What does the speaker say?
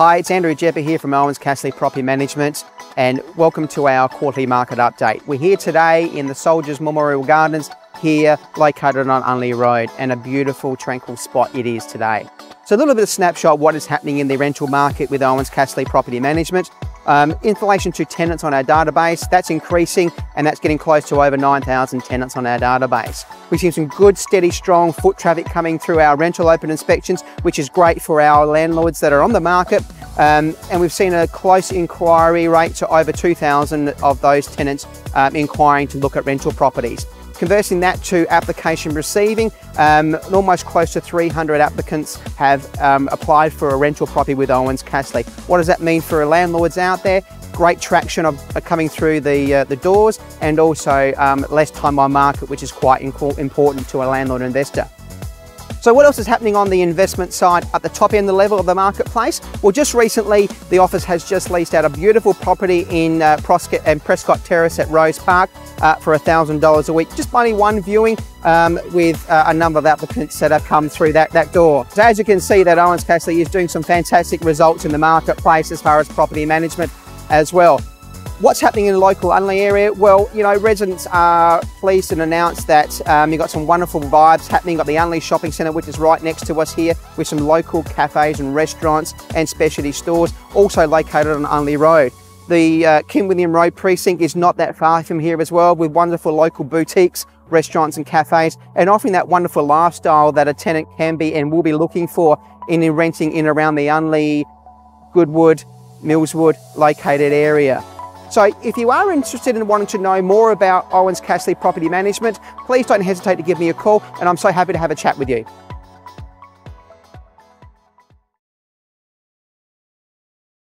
Hi, it's Andrew Geppa here from Ouwens Casserly Property Management and welcome to our quarterly market update. We're here today in the Soldiers Memorial Gardens here located on Unley Road and a beautiful tranquil spot it is today. So a little bit of snapshot what is happening in the rental market with Ouwens Casserly Property Management. Um, to tenants on our database, that's increasing and that's getting close to over 9,000 tenants on our database. We've seen some good, steady, strong foot traffic coming through our rental open inspections, which is great for our landlords that are on the market. Um, and we've seen a close inquiry rate to over 2,000 of those tenants um, inquiring to look at rental properties. Conversing that to application receiving, um, almost close to 300 applicants have um, applied for a rental property with Ouwens Casserly. What does that mean for landlords out there? Great traction of uh, coming through the uh, the doors and also um, less time on market, which is quite important to a landlord investor. So what else is happening on the investment side at the top end the level of the marketplace? Well, just recently, the office has just leased out a beautiful property in uh, Proscott and Prescott Terrace at Rose Park uh, for $1,000 a week. Just only one viewing um, with uh, a number of applicants that have come through that, that door. So as you can see that Ouwens Casserly is doing some fantastic results in the marketplace as far as property management as well. What's happening in the local Unley area? Well, you know, residents are pleased and announced that um, you've got some wonderful vibes happening. You've got the Unley Shopping Centre, which is right next to us here, with some local cafes and restaurants and specialty stores, also located on Unley Road. The uh, King William Road precinct is not that far from here as well, with wonderful local boutiques, restaurants and cafes, and offering that wonderful lifestyle that a tenant can be and will be looking for in renting in around the Unley, Goodwood, Millswood located area. So if you are interested in wanting to know more about Ouwens Casserly Property Management, please don't hesitate to give me a call and I'm so happy to have a chat with you.